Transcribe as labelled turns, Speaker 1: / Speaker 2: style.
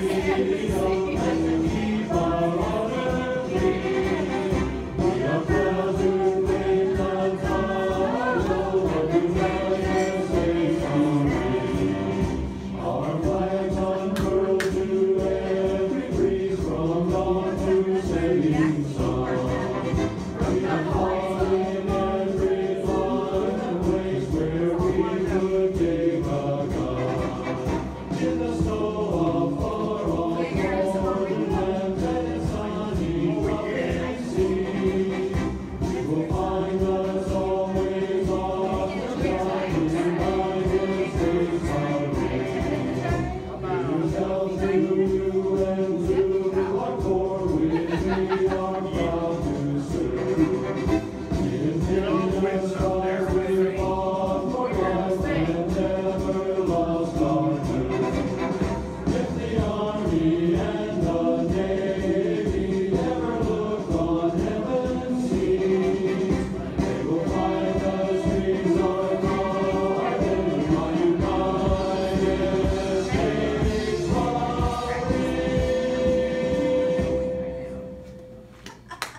Speaker 1: Jesus.